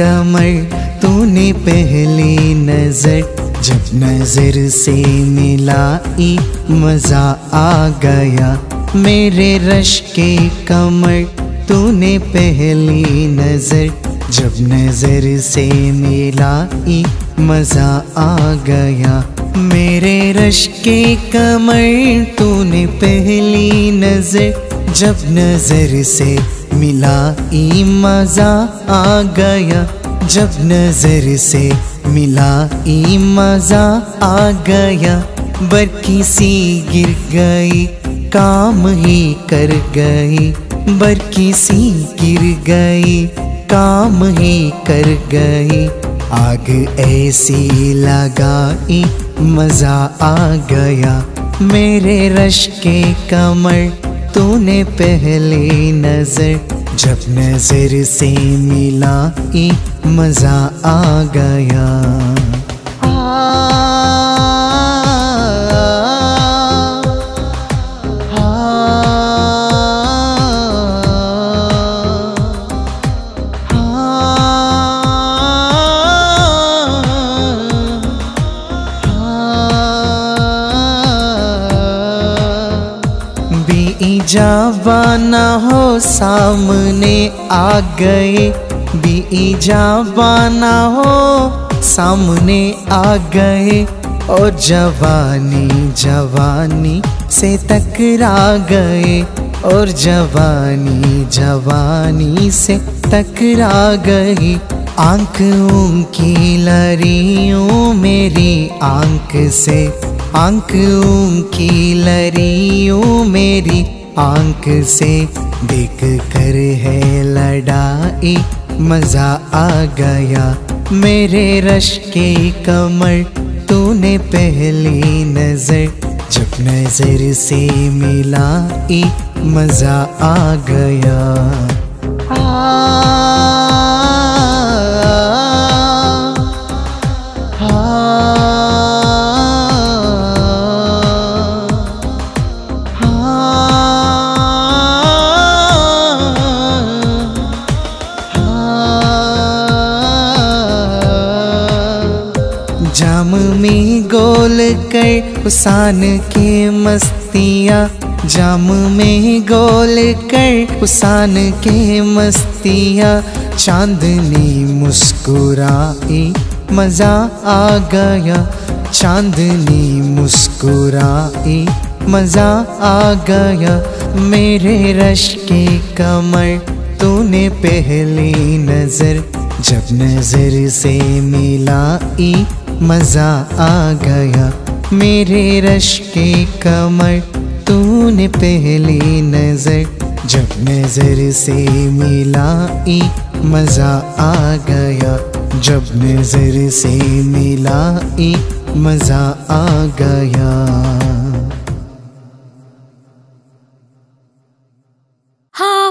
कमर, तूने पहली नज़र जब नज़र से मिलाई, मज़ा आ गया। मेरे रश के कमर, तूने पहली नज़र जब नज़र से मिलाई, मज़ा आ गया। मेरे रश के कमर, तूने पहली नज़र जब नज़र से मिला ई मज़ा आ गया। जब नज़र से मिला ई मज़ा आ गया, बरकी सी गिर गई, काम ही कर गई, बरकी सी गिर गई, काम ही कर गई। आग ऐसी लगाई, मज़ा आ गया, मेरे रश के कमर तूने पहली नज़र। जब नज़र से मिला ई मज़ा आ गया। जावाना हो सामने आ गए। बी जावाना हो, सामने आ गए। और जवानी जवानी से टकरा गए। और जवानी जवानी से टकरा गई आँखों की लरियों, मेरी आँख से। आँखों की लरियों, मेरी आँख से। देख कर है लड़ाई। मज़ा आ गया। मेरे रश के कमर, तूने पहली नज़र। जब नज़र से मिलाई मज़ा आ गया। जाम कर उसान के मस्तियाँ, जाम में गोल कर उसान के मस्तियाँ। चांदनी मुस्कुराई, मज़ा आ गया। चांदनी मुस्कुराई, मज़ा आ गया। मेरे रश के कमर तूने पहली नज़र, जब नज़र से मिला ई मज़ा आ गया। मेरे रश के कमर, तूने पहली नज़र जब नज़र से मिला ई मज़ा आ गया जब नज़र से मिला ई मज़ा आ गया। हाँ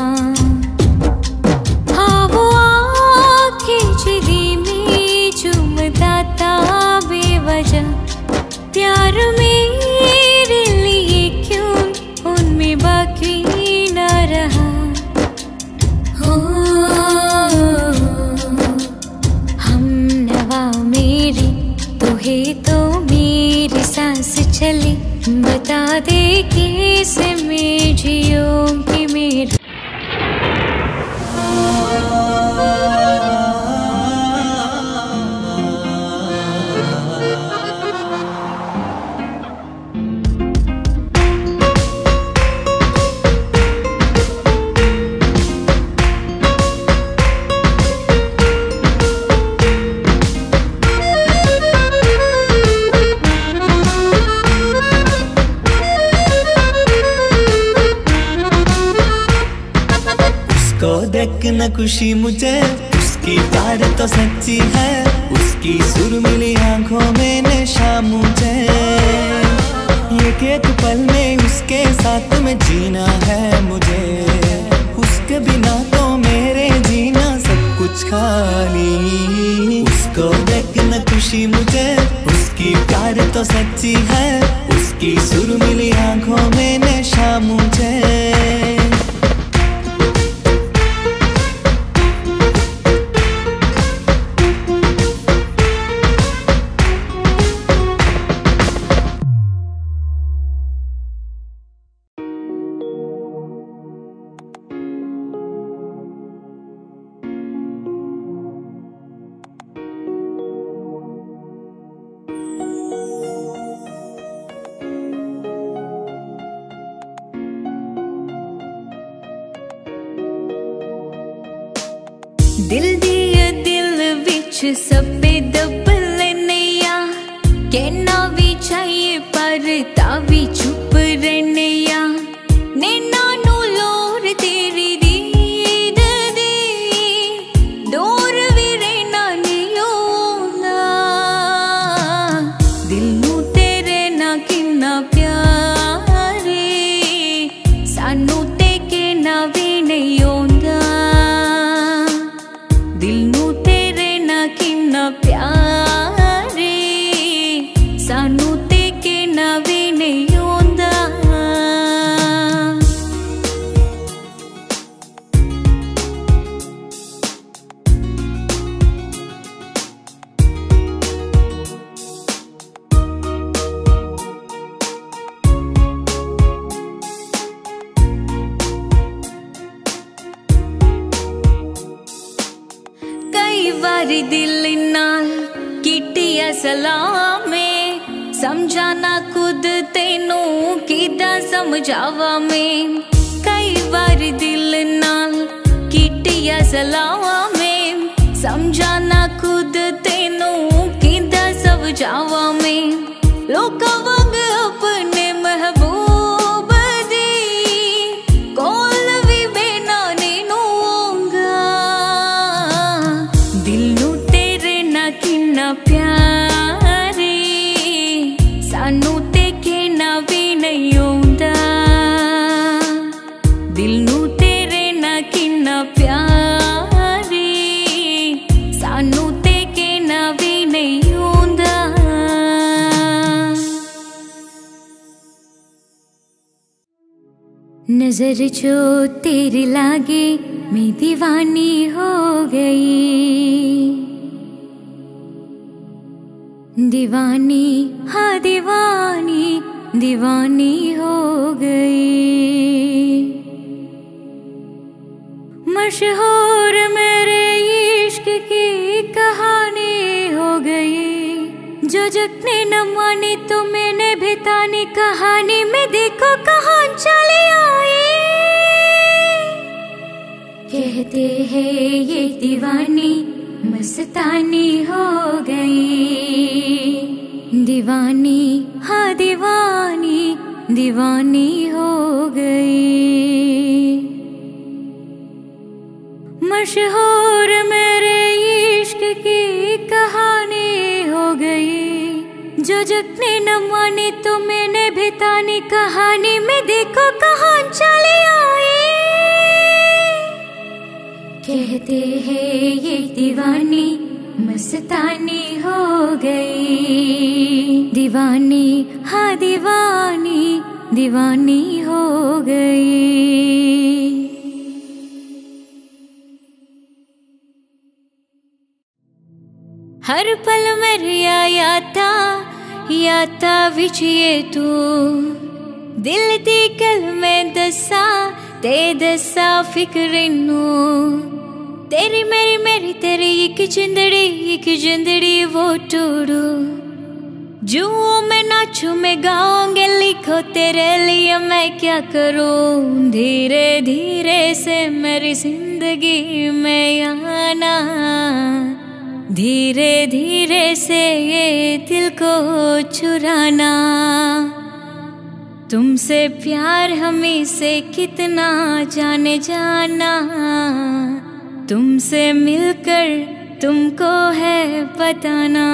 बेवजह प्यार मेरे लिए क्यों? उनमें बाकी न रहा। हो, हम नवा मेरी तो है तो मेरी सांस चली। बता दे कैसे मैं जियोगी न खुशी मुझे। उसकी प्यार तो सच्ची है। उसकी सुर मिली आँखों में नशा मुझे। एक एक पल में उसके साथ में जीना है मुझे। उसके बिना तो मेरे जीना सब कुछ खाली। उसको देख न खुशी मुझे। उसकी प्यार तो सच्ची है। उसकी सुर मिली आँखों में नशा मुझे। नज़र जो तेरी लागे मैं दीवानी हो गई। दीवानी हाँ दीवानी दीवानी हो गई। मशहूर मेरे इश्क की कहानी हो गई। जो जग ने मानी तो मैंने भी तानी कहानी में देखो कहाँ कहते हैं, ये दीवानी मस्तानी हो गई दीवानी हाँ दीवानी दीवानी हो गई मशहूर मेरे इश्क की कहानी हो गई, जो जग ने मानी तो मैंने भी तानी कहानी में देखो कहाँ चली कहते हैं ये दीवानी मस्तानी हो गई। दीवानी हाँ दीवानी दीवानी हो गई। हर पल मेरिया याता याता विचिए तू। दिल दी गल में दसा ते दसा फिक्र नू तेरी मेरी मेरी, तेरी एक जिंदड़ी एक जिंदड़ी वो टूडू। जो मैं नाचू मैं गाऊँगे, लिखो तेरे लिए मैं क्या करूँ? धीरे धीरे से मेरी ज़िंदगी में आना। धीरे धीरे से ये दिल को चुराना। तुमसे प्यार हमें से कितना जाने जाना। तुमसे मिलकर तुमको है बताना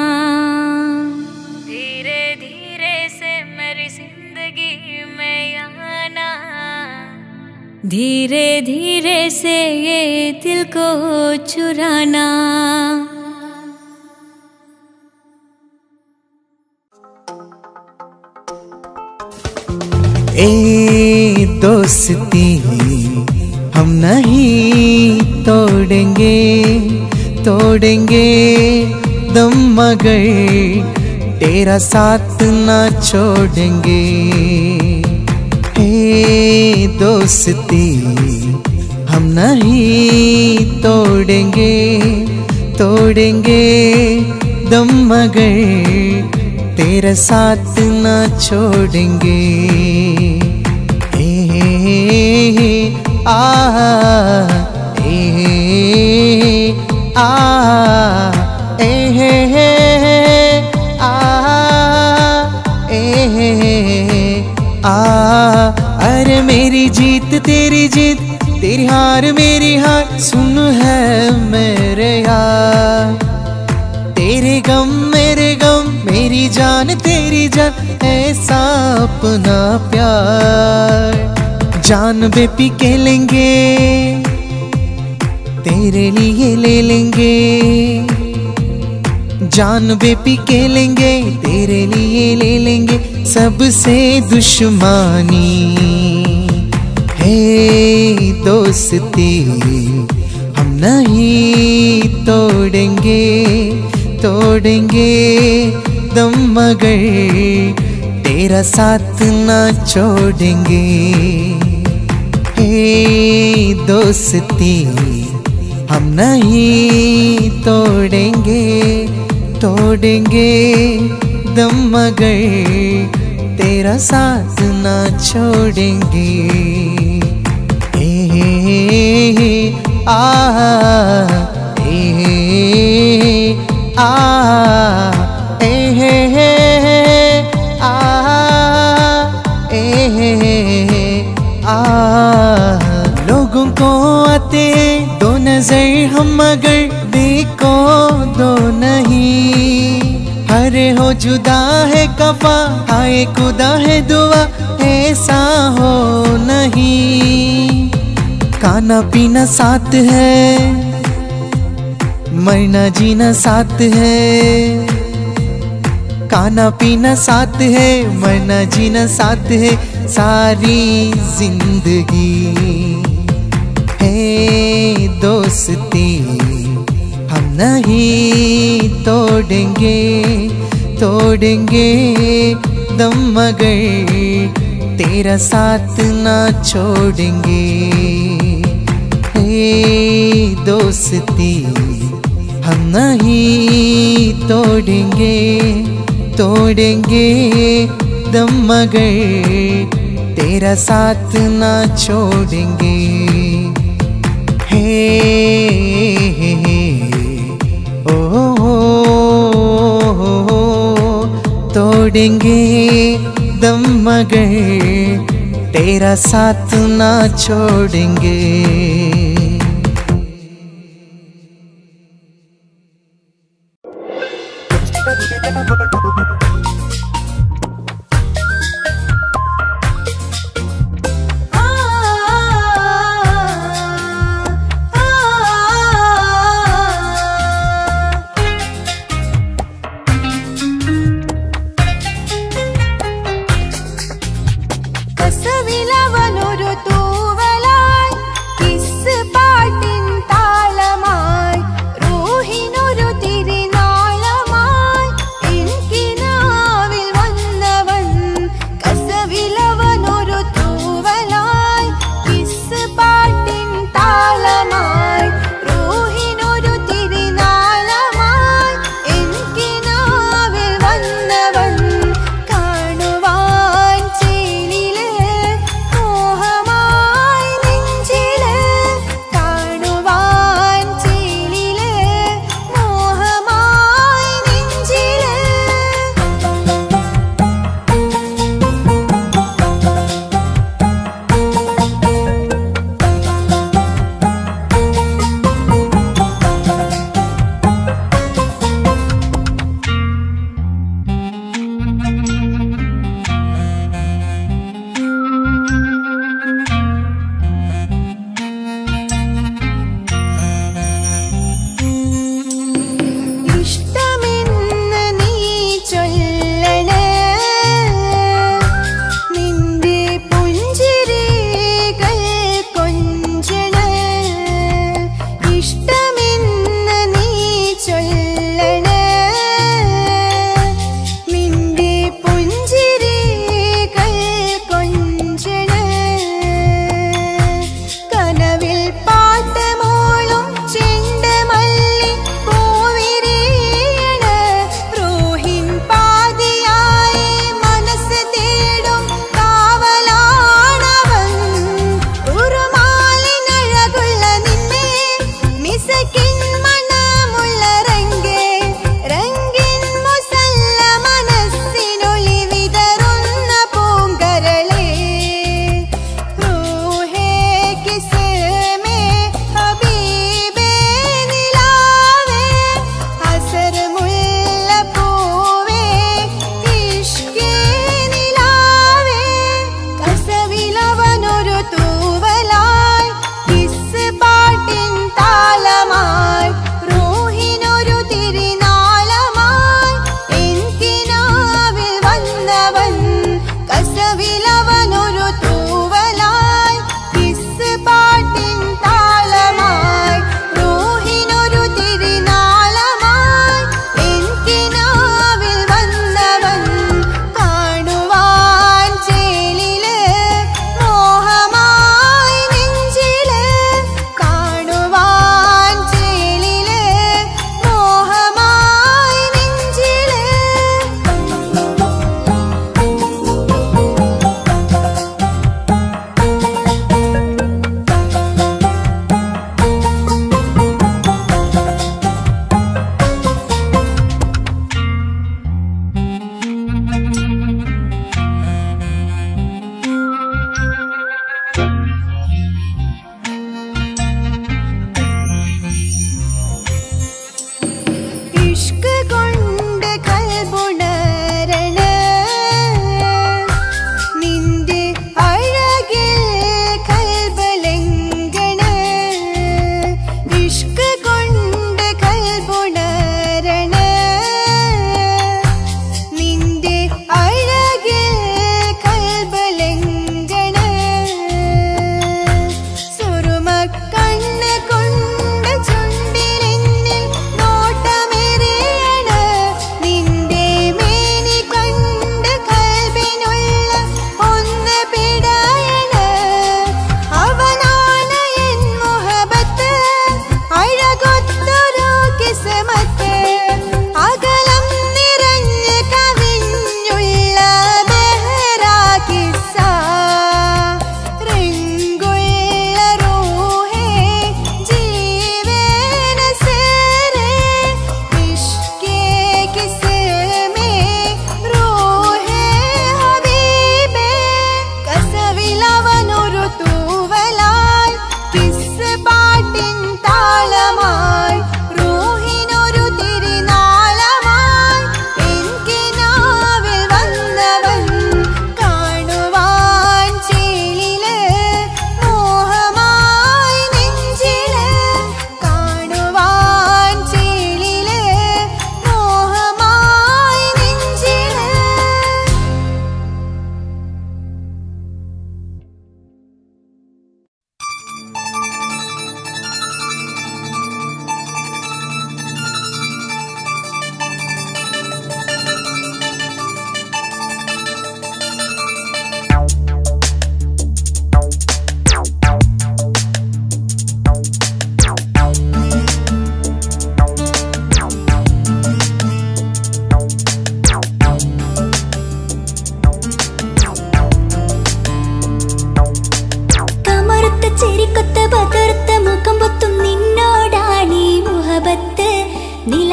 धीरे धीरे से मेरी ज़िंदगी में आना। धीरे धीरे से ये दिल को चुराना। ए दोस्ती हम नहीं तोड़ेंगे तोड़ेंगे दम मगर तेरा साथ ना छोड़ेंगे। ए दोस्ती हम नहीं तोड़ेंगे तोड़ेंगे दम मगर तेरा साथ ना छोड़ेंगे। ए, आ ए, आ ए, आ ए, आ अरे मेरी जीत तेरी जीत तेरी हार मेरी हार सुन है मेरे यार। तेरे गम मेरे गम मेरी जान तेरी जान ऐसा अपना प्यार। जान बेपी के लेंगे, तेरे लिए ले लेंगे। जान बेपी के लेंगे, तेरे लिए ले लेंगे। सबसे दुश्मनी है दोस्ती, हम नहीं तोड़ेंगे तोड़ेंगे दम मगर तेरा साथ ना छोड़ेंगे। दोस्ती हम नहीं तोड़ेंगे तोड़ेंगे दम मगर तेरा साथ ना छोड़ेंगे। ए, आ ए, आ ए, आ आते दो नज़र हम मगर देखो, दो नहीं। हरे हो जुदा है कफा, आए खुदा है दुआ, ऐसा हो नहीं। खाना पीना साथ है, मरना जीना साथ है। खाना पीना साथ है, मरना जीना साथ है, सारी ज़िंदगी। दोस्ती हम नहीं तोड़ेंगे तोड़ेंगे दम मगर तेरा साथ ना छोड़ेंगे। हे दोस्ती हम नहीं तोड़ेंगे तोड़ेंगे दम मगर तेरा साथ ना छोड़ेंगे। ओ, तोड़ेंगे दम मगे तेरा साथ ना छोड़ेंगे।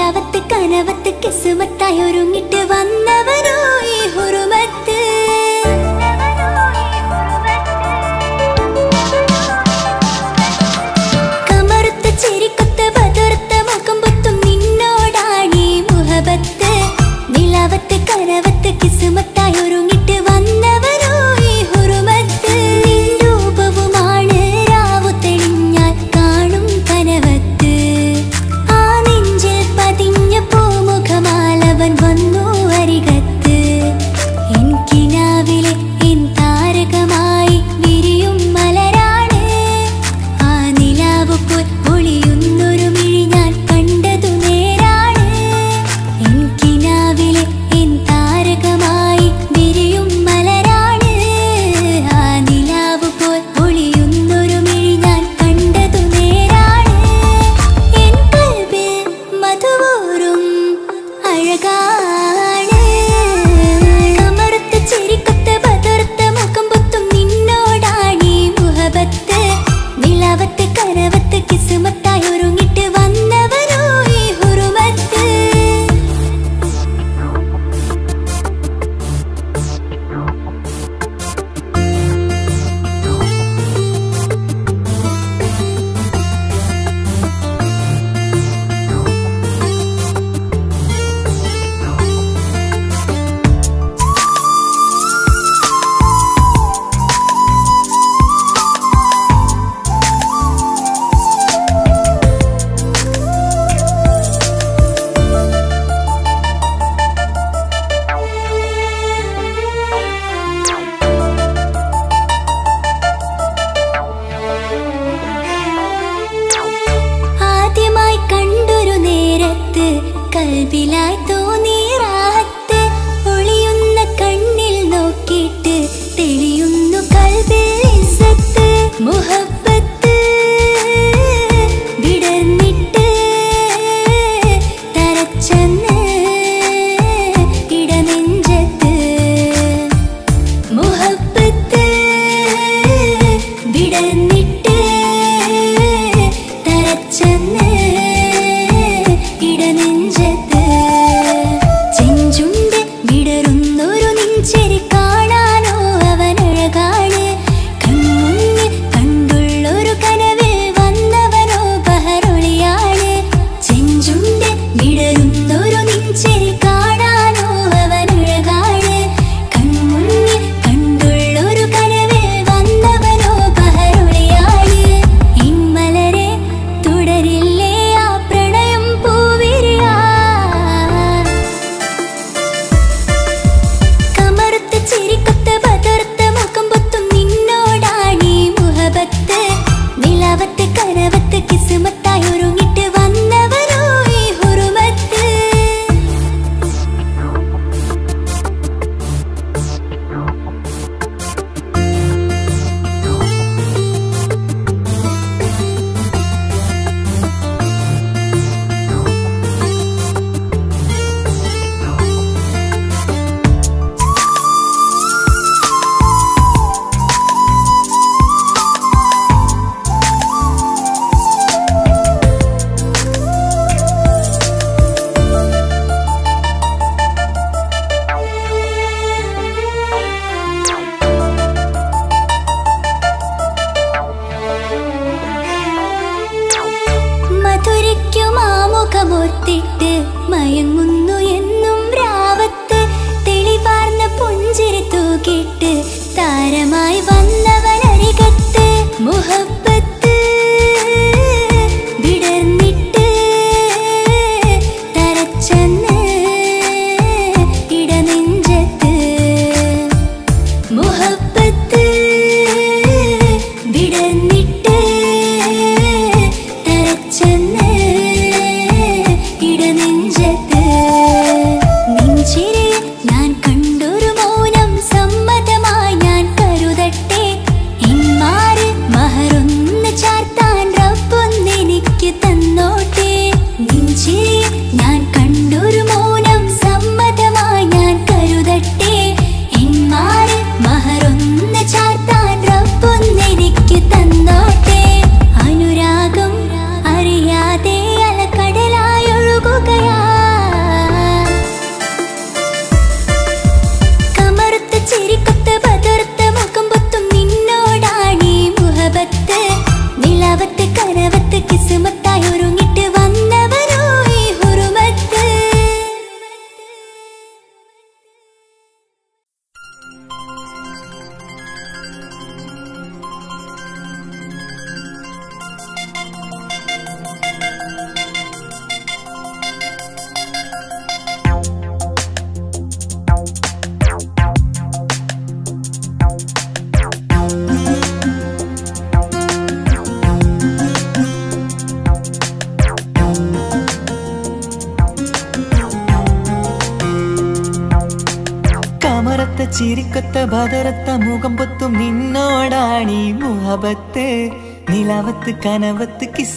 നിലാവത്ത് കനവത്ത് കിസുമത്തായി ഒരുങ്ങിട്ട് വന്നവനോ ഈ ഹുറുമത്ത് താര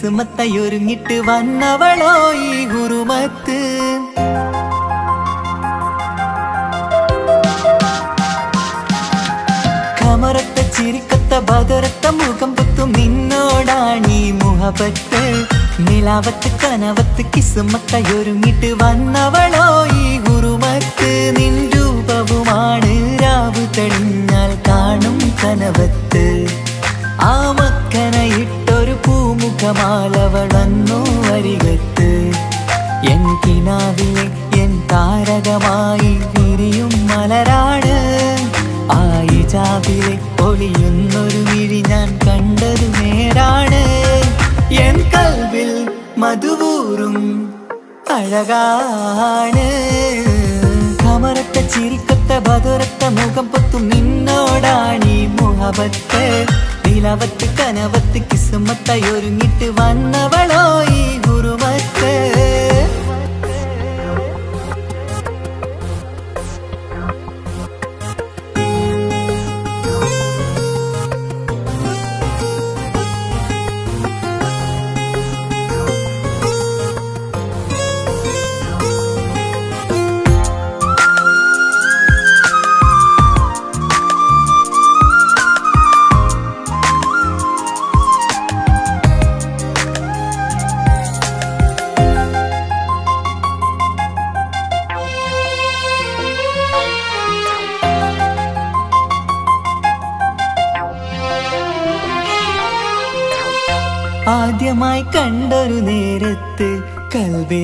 കനവത്ത് ഒരുങ്ങിട്ട് വന്നവളോ ഈ ഗുരുമത്ത്? കമറത്ത ചിരിക്കത്ത ബദറത്ത മുഖം പുത്തും നിന്നോടാണീ മുഹബത്ത് നിലാവത്ത് കനവത്ത് കിസുമത്തായി ഒരുങ്ങിട്ട് വന്നവളോ ഈ ഗുരുമത്ത്. നിൻ രൂപവുമാണ് രാവ് തെളിഞ്ഞാൽ കാണും കനവത്ത്. ആ പൂമുഖമാലവളന്നു വരികത്ത്. എൻ കിനാവിലെ എൻ താരകമായി വിരിയും മലരാട്. ആയി ജാബിലെ ഒളിയുന്നൊരു വിഴി ഞാൻ കണ്ടത് നേരാണ് എൻ കൽവിൽ മധുവൂറും അഴകാണ്. കമരത്തെ ചിരിക്കത്തെ ബദുരത്ത മുഖം പൊത്തും നിന്നോടാണീ മുഹബത്ത്. നിലവത്ത് കനവത്ത് കിസുമത്തായി ഒരുങ്ങിട്ട് വന്നവളോ ഈ ഗുരുമത്ത്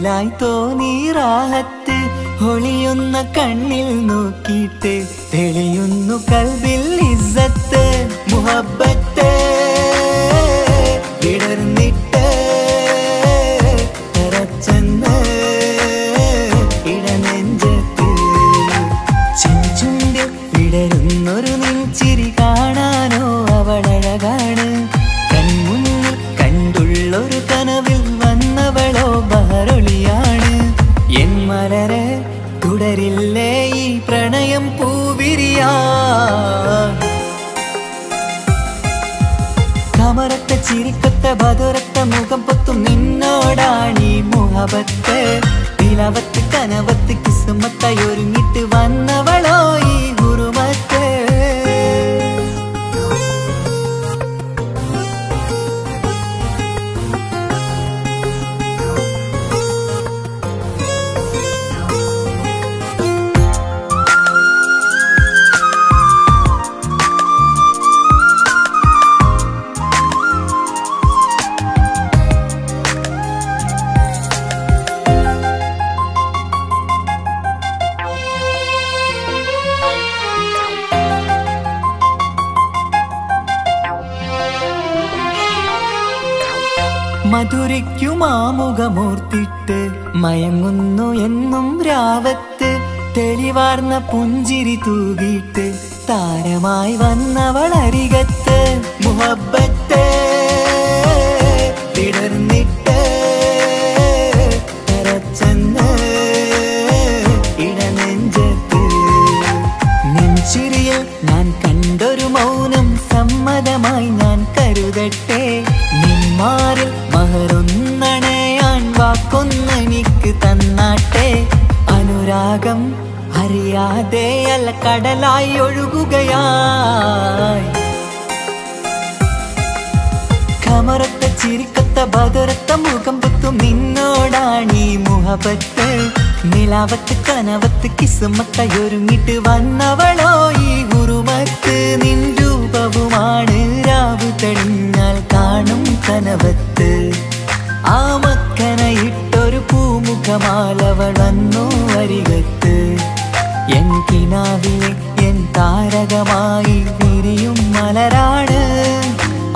കൽവിലായി തോന്നീറാഹത്ത് ഒളിയുന്ന കണ്ണിൽ നോക്കിയിട്ട് തെളിയുന്നു കൽവിൽ ഇസത്ത് മുഹബത്ത് ആവട്ടെ നിലവത്ത് കനവത്ത് കിസ്മത്തയൊരുങ്ങ പൂമുഖമാലവളന്നു അരികത്ത് എൻ കിനാവിലെ എൻ താരകമായി വിരിയും മലരാട്.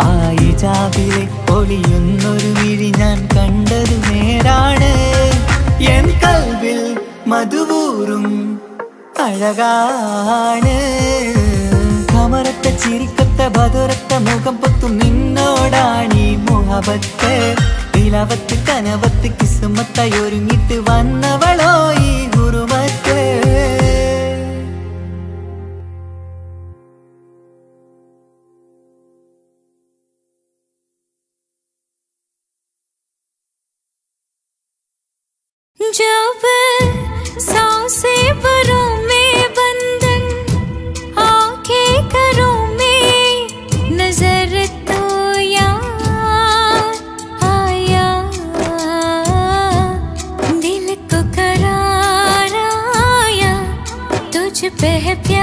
ആയി ചാവിലെ ഒളിയുന്നൊരു വിഴി ഞാൻ കണ്ടത് നേരാണ് എൻ കൽവിൽ മധുവൂറും അഴകാണ്. കമറത്ത ചിരിക്കത്ത ബദുരത്ത മുഖം പൊത്തും നിന്നോടാണീ മുഹബത്ത്. നിലവത്ത് കനവത്ത് കിസുമത്തായി ഒരുങ്ങിട്ട് വന്നവളോ ഈ ഗുരുമത്തേ जब सांसें पे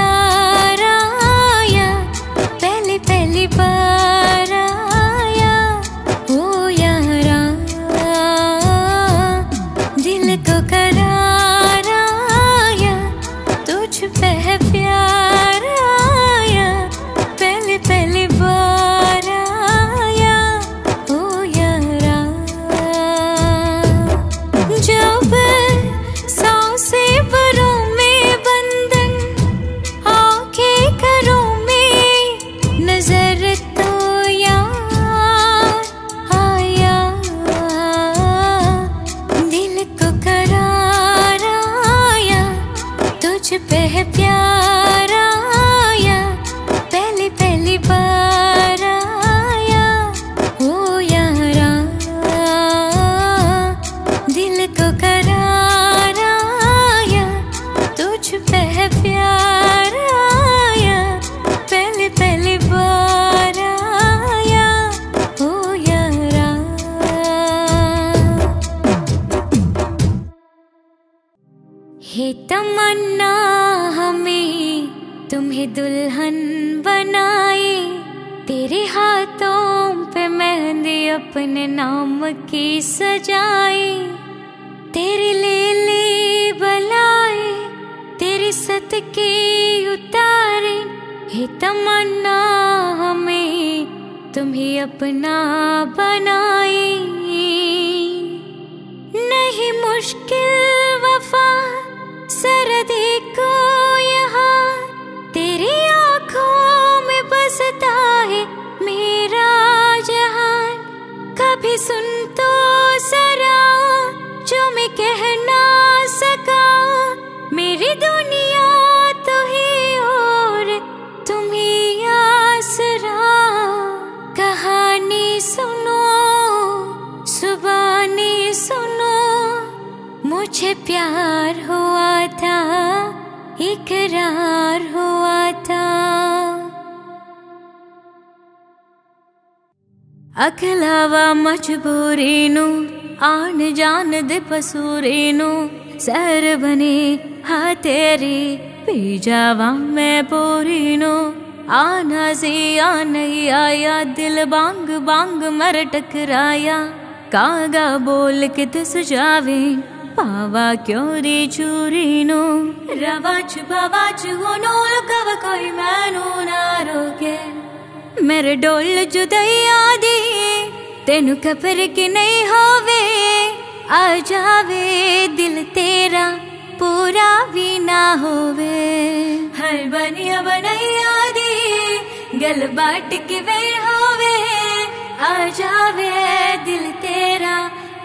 प्यार आया तमन्ना, हमें तुम्हें दुल्हन बनाए, तेरे हाथों पे मेहंदी अपने नाम की सजाए, तेरे ले ले सत के उतारे हे तमन्ना हमें, तुम्हें अपना बनाए। नहीं मुश्किल वफा सरदी को यहाँ, तेरी आँखों में बसता है मेरा जहान। कभी सुन तो सरा, जो मैं कह ना सका, मेरी दुनिया प्यार हुआ था, इकरार हुआ था। अखलावा मजबूरी आन जान दे पसूरीनु, सर बने हा तेरी पी जावा मैं पूरी आना सी आन नहीं आया, दिल बांग बांग मर टकराया, कागा बोल के तुझ जावे पावा क्यों रे चूरीनो रवा छुपावा चुनो लुकाव कोई मैनू ना रोके। मेरे डोल जुदैया दी, तेनु खबर के नहीं होवे। आ जावे दिल तेरा पूरा भी ना होवे। हर बनिया बनैया आदि गल बाट के वे होवे। आ जावे दिल तेरा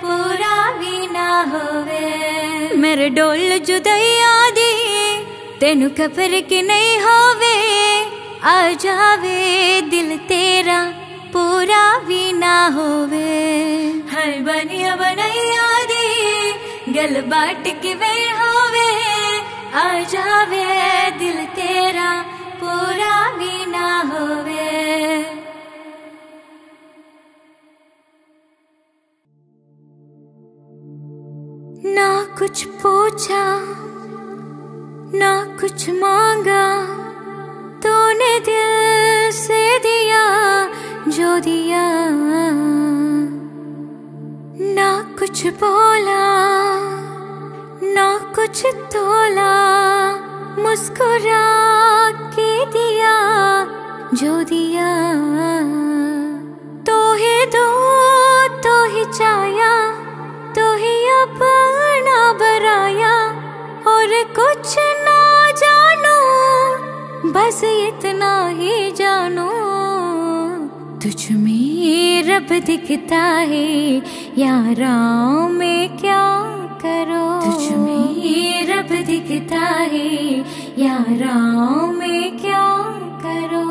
पूरा बिना होवे। मेरे डोल जुदैया दी तेनु खबर की नहीं होवे। आ जावे दिल तेरा पूरा बिना होवे। हर बनिया बनैया दी गल बाट कि वे होवे। आ जावे दिल तेरा पूरा बिना होवे। ना कुछ पूछा, ना कुछ मांगा, तूने दिल से दिया जो दिया। ना कुछ बोला, ना कुछ तोला मुस्कुरा के दिया जो दिया। तो ही दो तो ही चाया तो ही अपना बराया, और कुछ ना जानो, बस इतना ही जानो। तुझ में रब दिखता है यारा में क्या करो? तुझ में रब दिखता है यारा में क्या करो?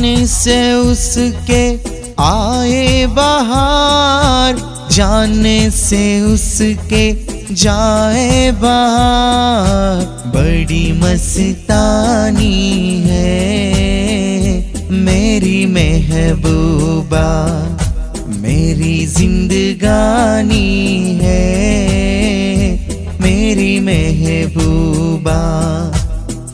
आने से उसके आए बाहर, जाने से उसके जाए बाहर, बड़ी मस्तानी है मेरी महबूबा, मेरी जिंदगानी है मेरी महबूबा।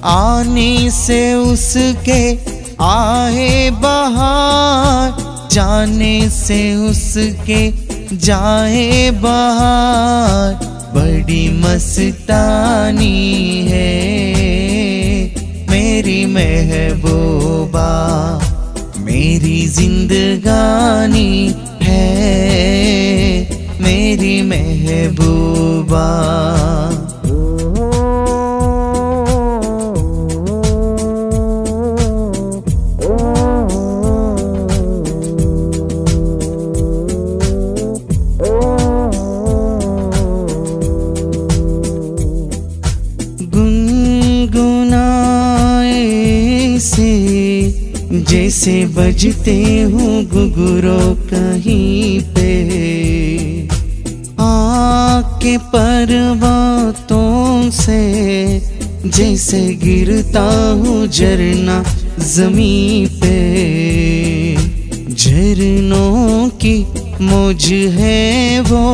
आने से उसके आए बाहर, जाने से उसके जाए बाहर। बड़ी मस्तानी है मेरी महबूबा, मेरी जिंदगानी है मेरी महबूबा। जैसे बजते हूँ गुगुरो कहीं पे। आके पर्वतों से जैसे गिरता हूँ झरना जमी पे। झरनों की मौज है वो,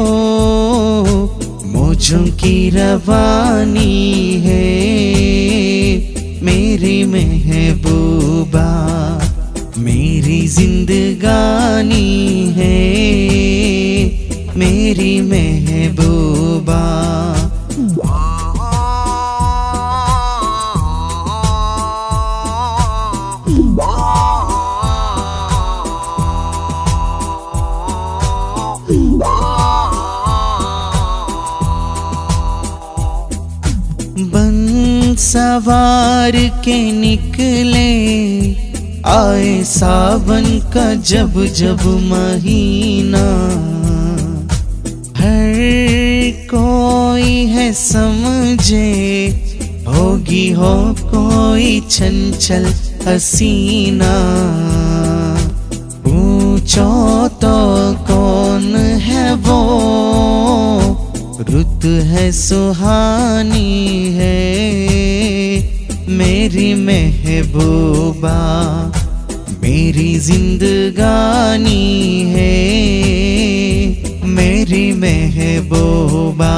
मौजों की रवानी है। मेरी महबूबा जिंदगानी है मेरी महबूबा। बन सवार के निकले आए सावन का जब जब महीना हर कोई है समझे होगी हो कोई चंचल हसीना। पूछो तो कौन है वो? रुत है सुहानी है। मेरी महबूबा, मेरी जिंदगानी है। मेरी महबूबा,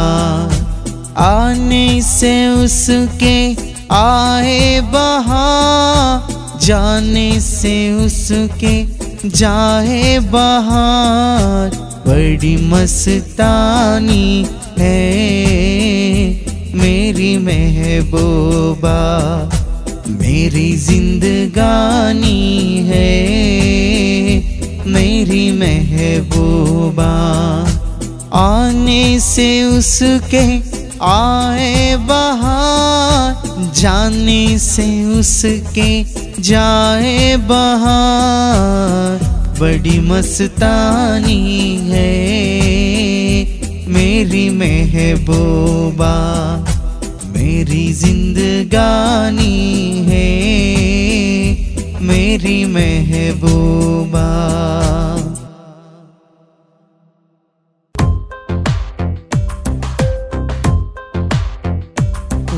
आने से उसके आए बहा, जाने से उसके जाए बहार बड़ी मस्तानी है। मेरी महबूबा, मेरी जिंदगानी है। मेरी महबूबा, आने से उसके आए बहार, जाने से उसके जाए बहार, बड़ी मस्तानी है। मेरी महबूबा, मेरी जिंदगानी है, मेरी महबूबा।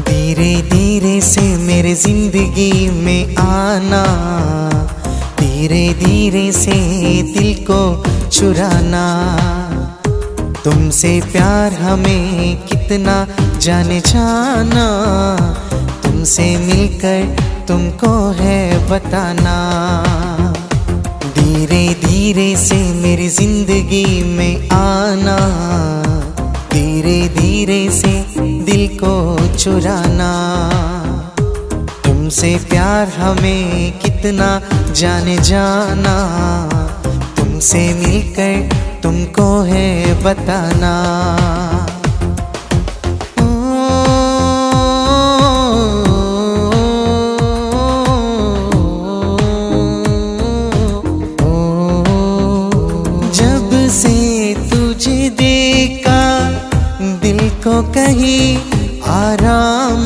धीरे धीरे से मेरे ज़िंदगी में आना, धीरे धीरे से दिल को चुराना। तुमसे प्यार हमें कितना जाने जाना। तुमसे मिलकर तुमको है बताना। धीरे धीरे से मेरी ज़िंदगी में आना। धीरे धीरे से दिल को चुराना। तुमसे प्यार हमें कितना जाने जाना। तुमसे मिलकर तुमको है बताना। जब से तुझे देखा दिल को कहीं आराम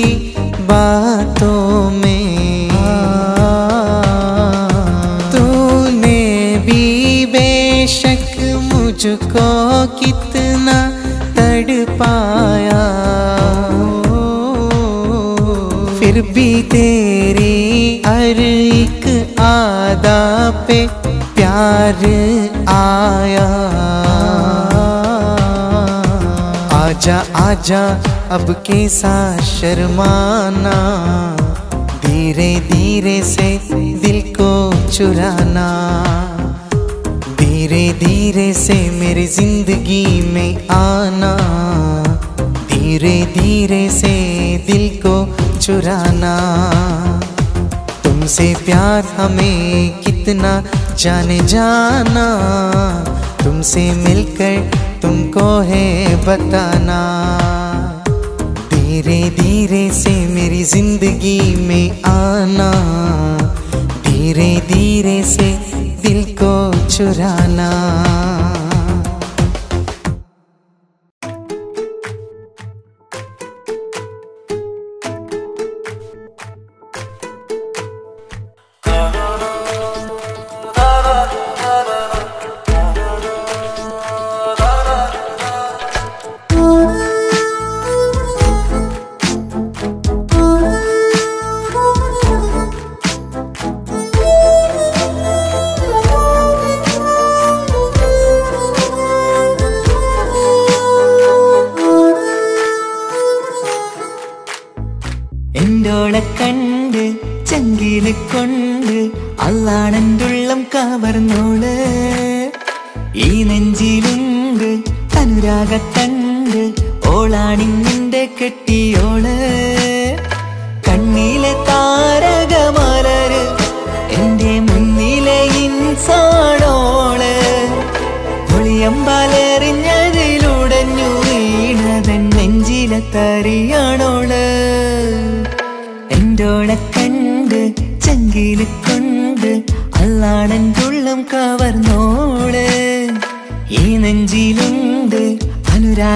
मीठी बातों में। तूने भी बेशक मुझको कितना तड़पाया। फिर भी तेरी हर एक आदा पे प्यार आया। आजा आजा अब कैसा शर्माना, धीरे धीरे से दिल को चुराना। धीरे धीरे से मेरी ज़िंदगी में आना। धीरे धीरे से दिल को चुराना। तुमसे प्यार हमें कितना जाने जाना। तुमसे मिलकर तुमको है बताना। धीरे धीरे से मेरी ज़िंदगी में आना। धीरे धीरे से दिल को चुराना।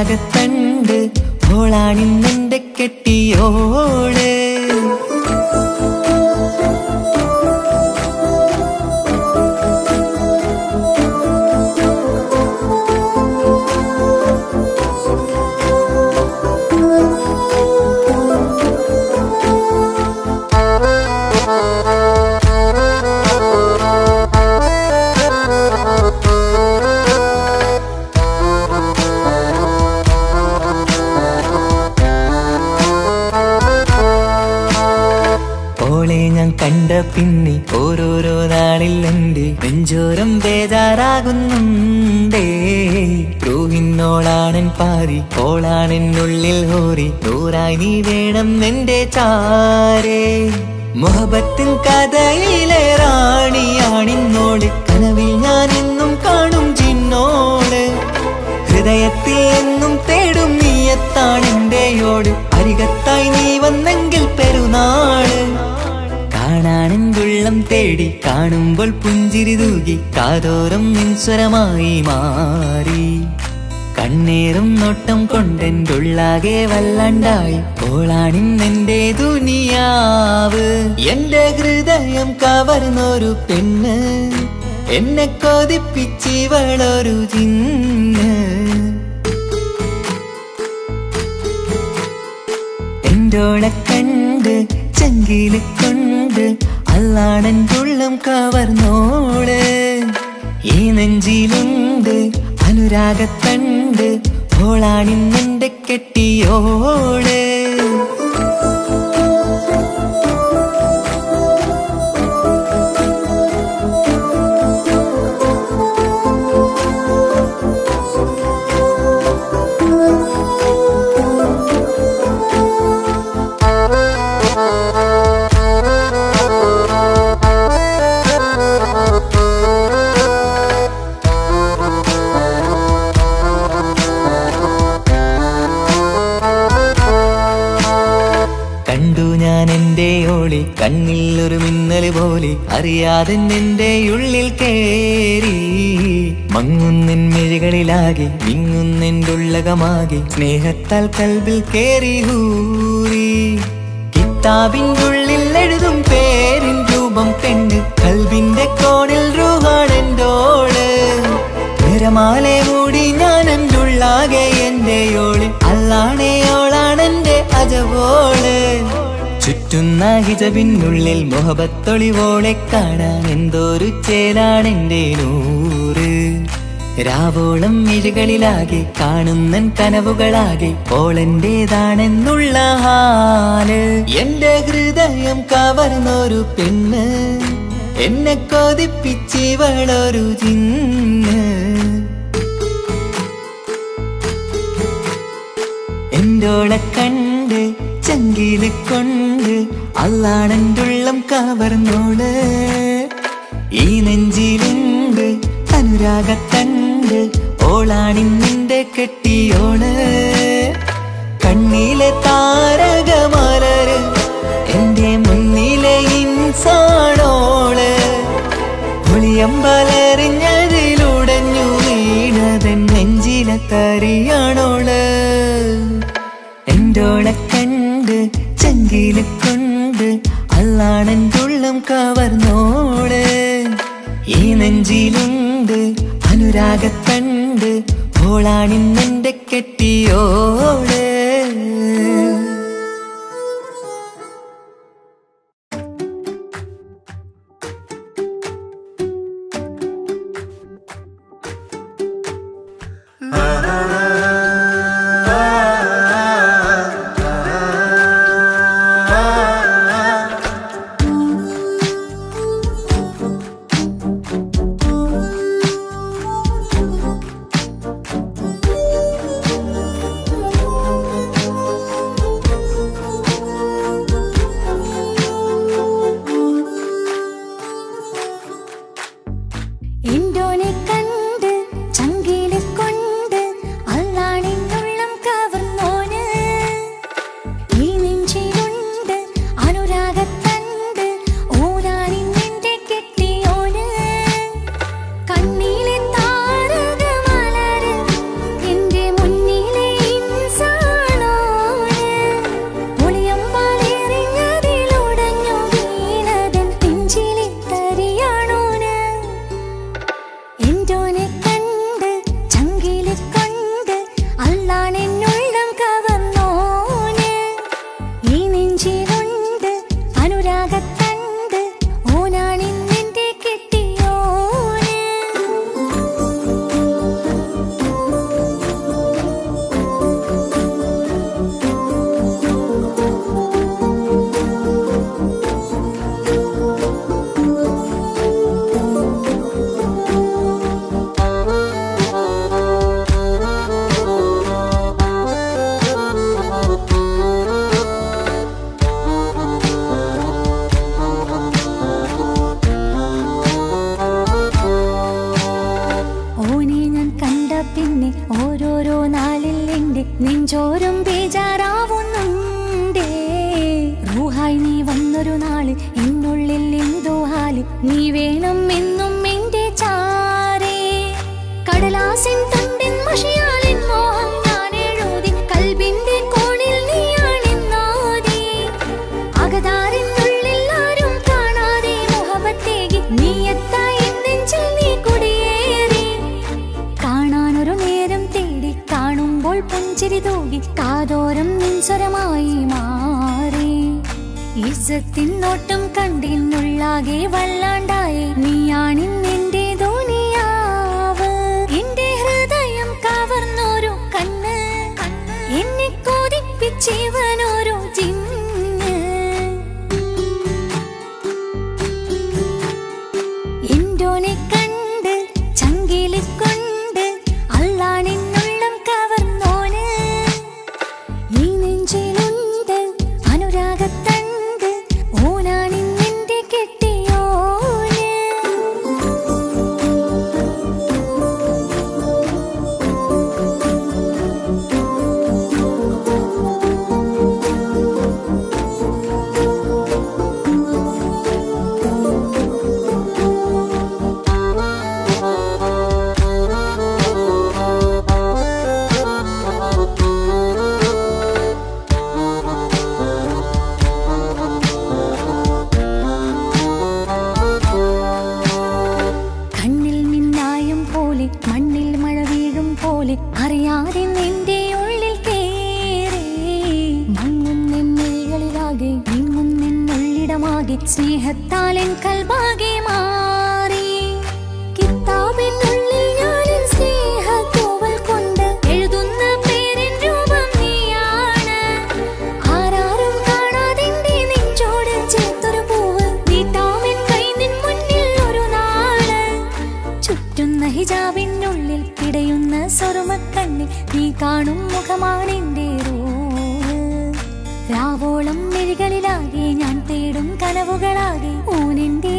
അകത്തണ്ട് ഓളാണിന്നെന്റെ കെട്ടിയോൾ. നീ വേണം നിന്റെ താരേ മുഹബത്തിൻ കഥയിലെ റാണിയാണിന്നോട് കനവിൽ ഞാൻ എന്നും കാണും ചിന്നോട് ഹൃദയത്തിൽ എന്നും തേടും നീയത്താണെന്റെയോട് അരികത്തായി നീ വന്നെങ്കിൽ പെരുന്നാൾ. കാണാനെന്തുള്ളം തേടി കാണുമ്പോൾ പുഞ്ചിരി തൂകി കാതോരം നിൻസ്വരമായി മാറി. പൊന്നേറും നോട്ടം ഉള്ളാകെ വല്ലണ്ടായി. കോളാണിന്നെന്റെ ദുനിയാവ്. എന്റെ ഹൃദയം കവർന്നൊരു പെണ്ണ്. എന്നെ കൊതിപ്പിച്ചിവളൊരു ചിന്ന് എന്റോളെ കണ്ട് ചങ്കിൽ കൊണ്ട് അല്ലാണൻ തുള്ളും കവർന്നോൾ. ഈ നെഞ്ചിലുണ്ട് അനുരാഗത്തണ്ട് ഓളാണിന്നെന്റെ കെട്ടിയോൾ. ഒരു മിന്നൽ പോലെ അറിയാതെ നിന്റെ ഉള്ളിൽ കേറി. മങ്ങുന്നിൻ മിഴികളിലാകെ മിങ്ങുന്നിന്റെ ഉള്ളകമാകെ സ്നേഹത്താൽ കൽബിൽ കേറി ഹൂറി. കിതാബിന്റെ ഉള്ളിൽ എഴുതും പേരിൻ രൂപം പെണ്ണ് കൽബിന്റെ കോണിൽ രൂഹാണെന്റോൾ നിരമാലെ മൂടി ഞാൻ എന്റെ ഉള്ളാകെ എന്റെ ഓൾ അല്ലാണേ ഓളാണെന്റെ അജവോൾ ചുറ്റുന്ന ഹിജബിനുള്ളിൽ മുഹബത്തൊളിവോളെ കാണാൻ എന്തോരു ചേലാണെന്റെ നൂറ്. രാവോളം മിഴികളിലാകെ കാണുന്നൻ കനവുകളാകെ ഓളെന്റേതാണെന്നുള്ള ഹാൽ. എന്റെ ഹൃദയം കവർന്നൊരു പെണ്ണ് എന്നെ കൊതിപ്പിച്ചിവളൊരു ചിന്ന് എന്റെ കണ്ട് ചങ്കിൽ കൊണ്ട് അല്ലാണെന്തുള്ളം കവർന്നോട് ഈ നെഞ്ചിലുണ്ട് അനുരാഗത്തണ്ട്. ഓളാണിന്നിന്റെ കെട്ടിയോട് കണ്ണിലെ താരകമലര് എന്റെ മുന്നിലെ ഇൻസാണോൾ. പുളിയമ്പലറിഞ്ഞതിലുടഞ്ഞു വീണതൻ നെഞ്ചിലെ തറിയാണോൾ എന്തോളെ കണ്ട് അരികിൽ കൊണ്ട് അല്ലാണെന്റെ ഉള്ളം കവർന്നോട്. ഈ നെഞ്ചിലുണ്ട് അനുരാഗത്തണ്ട്. ഓളാണിന്നെ കെട്ടിയോട്. നീങ്ങുന്നെന്നുള്ളിടമാകെ സ്നേഹത്താലൻ കൽബാകെ മാറി. കിതാബിനുള്ളിൽ ഞാനിൻ സ്നേഹത്തൂവൽ കൊണ്ട് എഴുതുന്ന പേരിൻ രൂപം നീയാണ്. ആരാരും കാണാതെന്റെ നെഞ്ചോട് ചേർത്തൊരു പൂവ് നീട്ടാമെൻ കൈ നിൻ മുന്നിൽ ഒരു നാൾ ചുറ്റുന്ന ഹിജാബിനുള്ളിൽ പിടയുന്ന സ്വർമക്കണ്ണിൽ നീ കാണും മുഖമാണെന്റെ രാവോളം മിഴികളിലാകെ ഞാൻ തേടും കനവുകളാകെ ഊനിന്റേതാണെന്നുള്ള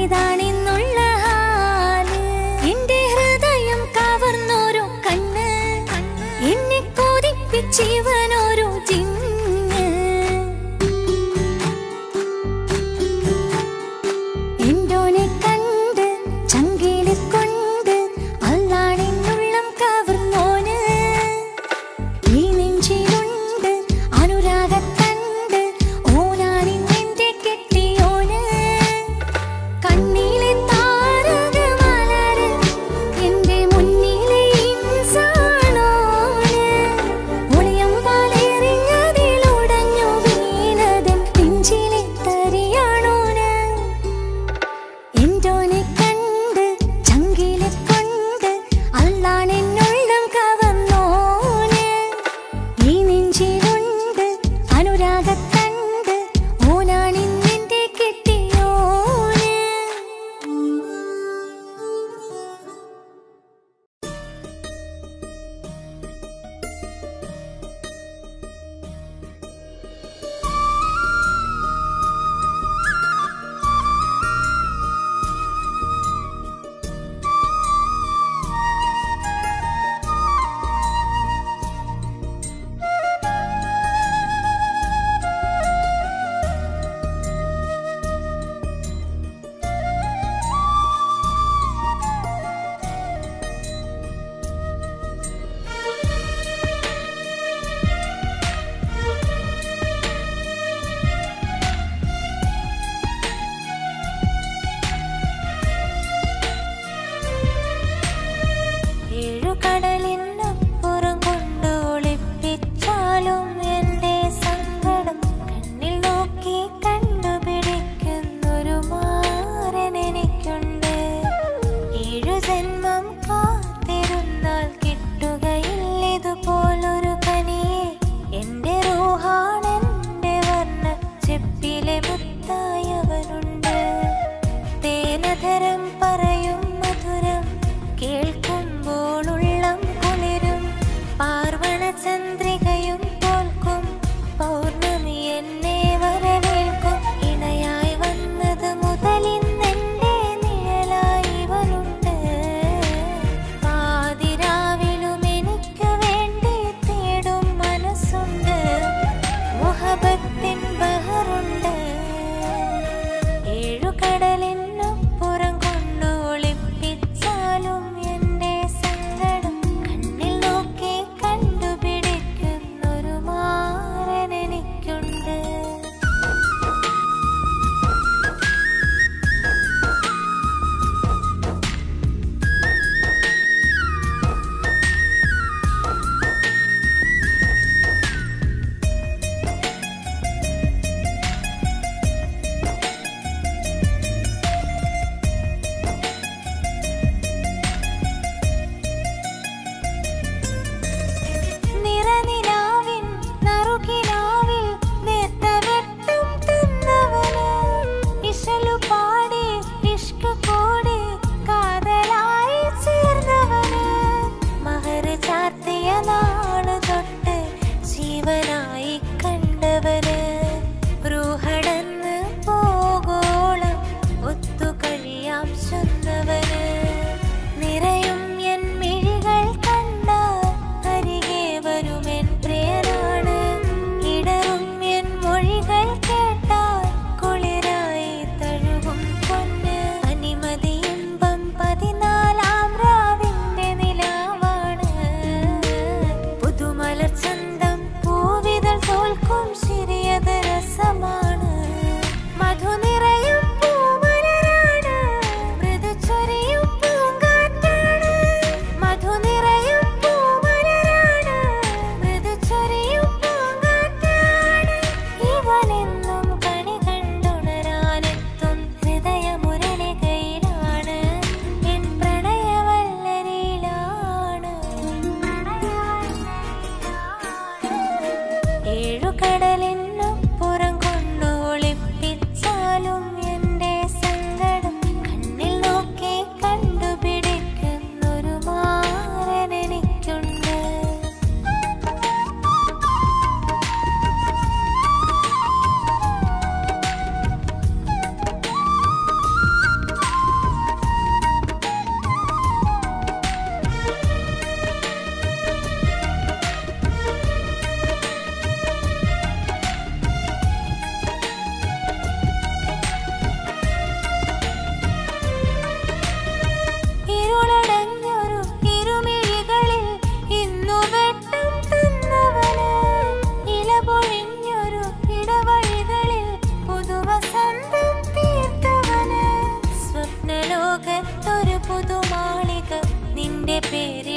मेरे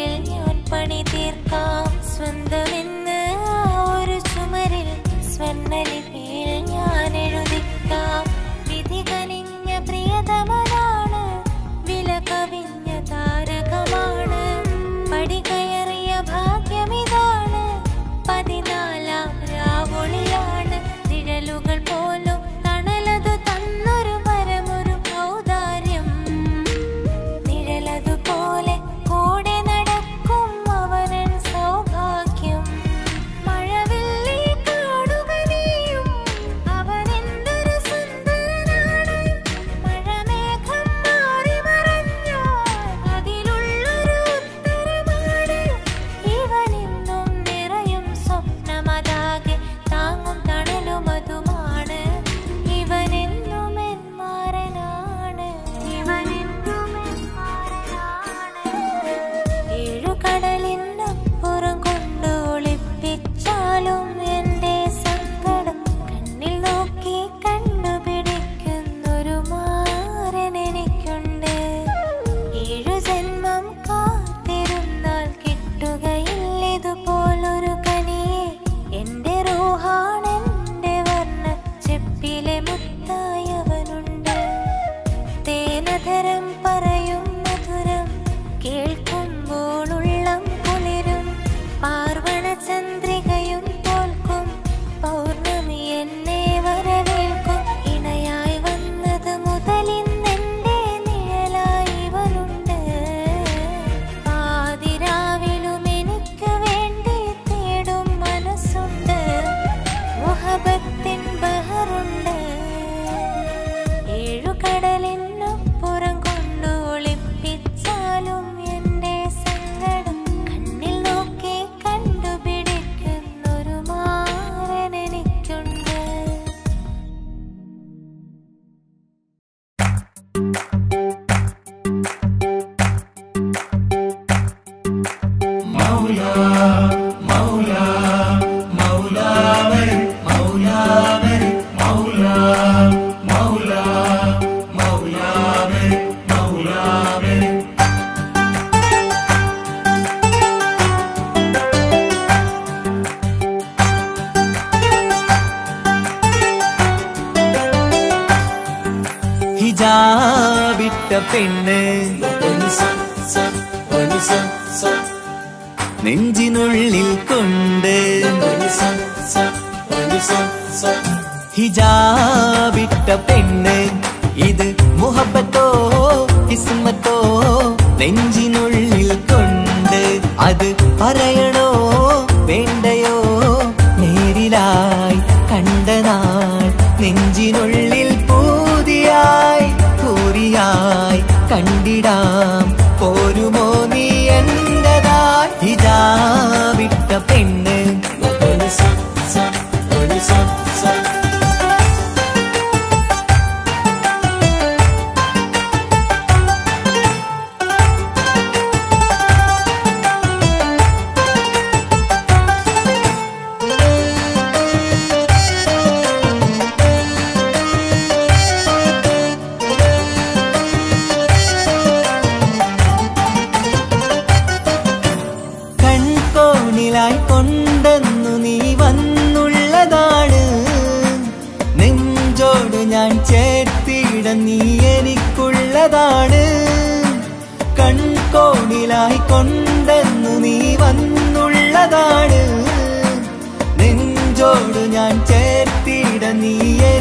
ഞാൻ ചേർത്തിട നീയേ.